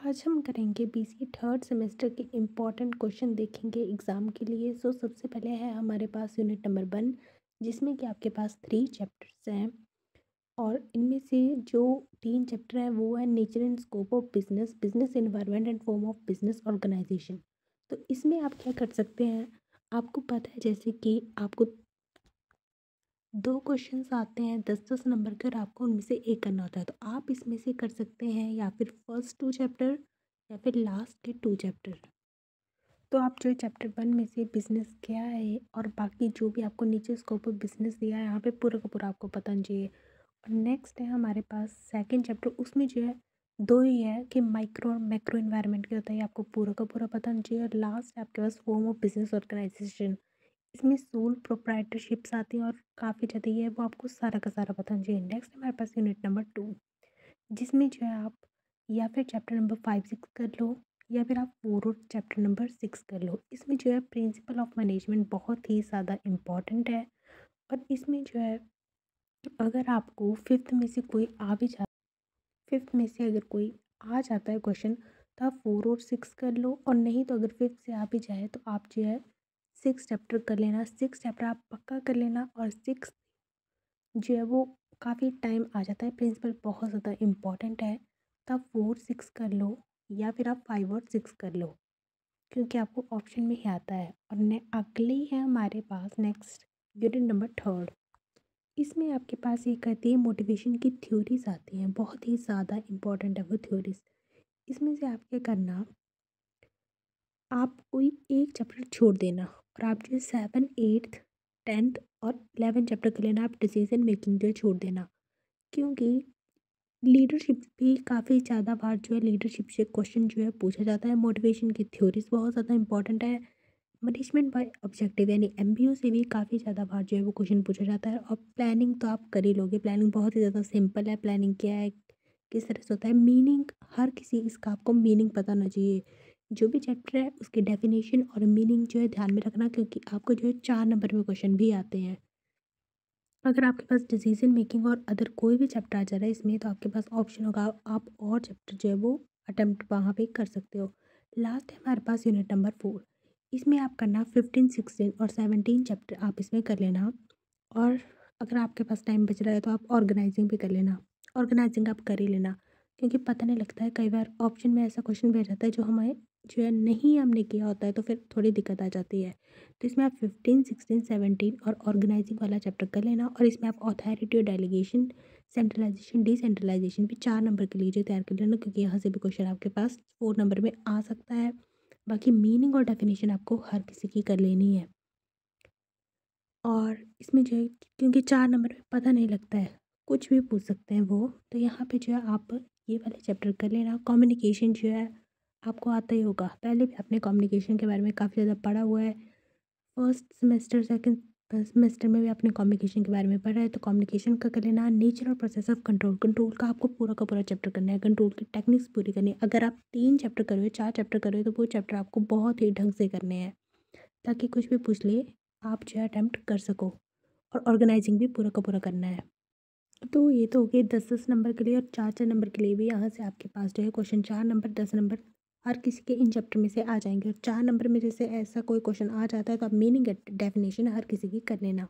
आज हम करेंगे बीसीए थर्ड सेमेस्टर के इंपॉर्टेंट क्वेश्चन देखेंगे एग्ज़ाम के लिए। सो सबसे पहले है हमारे पास यूनिट नंबर वन जिसमें कि आपके पास थ्री चैप्टर्स हैं। और इनमें से जो तीन चैप्टर हैं, वो है nature and scope of business business environment and form of business organisation तो इसमें आप क्या कर सकते हैं, आपको पता है जैसे कि आपको दो क्वेश्चंस आते हैं दस दस नंबर के और आपको उनमें से एक करना होता है। तो आप इसमें से कर सकते हैं या फिर फ़र्स्ट टू चैप्टर या फिर लास्ट के टू चैप्टर तो आप जो चैप्टर वन में से बिज़नेस क्या है और बाकी जो भी आपको नीचे स्कोप ऑफ़ बिज़नेस दिया है, यहाँ पे पूरा का पूरा आपको पता चाहिए। और नेक्स्ट है हमारे पास सेकंड चैप्टर उसमें जो है, दो ही है कि माइक्रो और मैक्रो इन्वायरमेंट क्या होता है आपको पूरा का पूरा पता चाहिए। और लास्ट आपके पास फॉर्म ऑफ़ बिज़नेस ऑर्गेनाइजेशन इसमें सोल प्रोप्राइटरशिप्स आती हैं और काफ़ी ज़्यादा ये है, वो आपको सारा का सारा पता होना चाहिए नेक्स्ट हमारे पास यूनिट नंबर टू, जिसमें जो है आप या फिर चैप्टर नंबर फाइव सिक्स कर लो या फिर आप फोर और चैप्टर नंबर सिक्स कर लो। इसमें जो है प्रिंसिपल ऑफ़ मैनेजमेंट बहुत ही ज़्यादा इंपॉर्टेंट है और इसमें जो है अगर आपको फिफ्थ में से कोई आ भी जा, फिफ्थ में से अगर कोई आ जाता है क्वेश्चन तो आप फोर और सिक्स कर लो और नहीं तो अगर फिफ्थ से आ भी जाए तो आप जो है सिक्स चैप्टर कर लेना, सिक्स चैप्टर आप पक्का कर लेना और सिक्स जो है वो काफ़ी टाइम आ जाता है, प्रिंसिपल बहुत ज़्यादा इंपॉर्टेंट है तो आप फोर सिक्स कर लो या फिर आप फाइव और सिक्स कर लो, क्योंकि आपको ऑप्शन में ही आता है। और ने अगले ही हमारे पास नेक्स्ट यूनिट नंबर थर्ड। इसमें आपके पास ये कहती है मोटिवेशन की थ्योरीज आती हैं, बहुत ही ज़्यादा इंपॉर्टेंट है वो थ्योरीज। इसमें से आप क्या करना, आप कोई एक चैप्टर छोड़ देना। और आप जो है सेवन एट्थ टेंथ और इलेवन चैप्टर के लेना आप डिसीज़न मेकिंग जो है छोड़ देना। क्योंकि लीडरशिप भी काफ़ी ज़्यादा बार जो है लीडरशिप से क्वेश्चन जो है पूछा जाता है। मोटिवेशन की थ्योरीज बहुत ज़्यादा इंपॉर्टेंट है। मैनेजमेंट बाय ऑब्जेक्टिव यानी एमबीओ से भी काफ़ी ज़्यादा बार जो है वो क्वेश्चन पूछा जाता है। और प्लानिंग तो आप कर ही लोगे। प्लानिंग बहुत ही ज़्यादा सिंपल है। प्लानिंग क्या है? किस तरह से होता है? मीनिंग हर किसी इसका आपको मीनिंग पता होना चाहिए। जो भी चैप्टर है, उसकी डेफिनेशन और मीनिंग जो है ध्यान में रखना, क्योंकि आपको जो है चार नंबर में क्वेश्चन भी आते हैं। अगर आपके पास डिसीज़न मेकिंग और अदर कोई भी चैप्टर आ जा रहा है इसमें तो आपके पास ऑप्शन होगा, आप और चैप्टर जो है वो अटैम्प्ट वहाँ पे कर सकते हो। लास्ट है हमारे पास यूनिट नंबर फोर इसमें आप करना फिफ्टीन सिक्सटीन और सेवनटीन चैप्टर आप इसमें कर लेना और अगर आपके पास टाइम बच रहा है तो आप ऑर्गेनाइजिंग भी कर लेना। ऑर्गेनाइजिंग आप कर ही लेना, क्योंकि पता नहीं लगता है, कई बार ऑप्शन में ऐसा क्वेश्चन भेज जाता है जो हमें जो है नहीं हमने किया होता है तो फिर थोड़ी दिक्कत आ जाती है। तो इसमें आप फिफ्टीन सिक्सटीन सेवनटीन और ऑर्गेनाइजिंग वाला चैप्टर कर लेना और इसमें आप अथॉरिटी और डेलीगेशन सेंट्रलाइजेशन डिसेंट्रलाइजेशन भी चार नंबर के लिए जो तैयार कर लेना, क्योंकि यहाँ से भी क्वेश्चन आपके पास फोर नंबर में आ सकता है। बाकी मीनिंग और डेफिनेशन आपको हर किसी की कर लेनी है। और इसमें जो है, क्योंकि चार नंबर में पता नहीं लगता है, कुछ भी पूछ सकते हैं वो तो यहाँ पे जो है आप ये वाले चैप्टर कर लेना। कम्युनिकेशन जो है आपको आता ही होगा। पहले भी आपने कम्युनिकेशन के बारे में काफ़ी ज़्यादा पढ़ा हुआ है। फ़र्स्ट सेमेस्टर सेकंड सेमेस्टर में भी आपने कम्युनिकेशन के बारे में पढ़ा है। तो कम्युनिकेशन का कर लेना नेचर और प्रोसेस ऑफ़ कंट्रोल कंट्रोल का आपको पूरा का पूरा चैप्टर करना है। कंट्रोल की टेक्निक्स पूरी करनी है। अगर आप तीन चैप्टर करोगे, चार चैप्टर करोगे तो वो चैप्टर आपको बहुत ही ढंग से करने हैं। ताकि कुछ भी पूछ लिए, आप जो है अटैम्प्ट कर सको। और ऑर्गेनाइजिंग भी पूरा का पूरा करना है। तो ये तो हो गए दस दस नंबर के लिए और चार चार नंबर के लिए भी यहाँ से आपके पास जो है क्वेश्चन चार नंबर, दस नंबर हर किसी के इन चैप्टर में से आ जाएँगे और चार नंबर में जैसे ऐसा कोई क्वेश्चन आ जाता है तो आप मीनिंग डेफिनेशन हर किसी की कर लेना।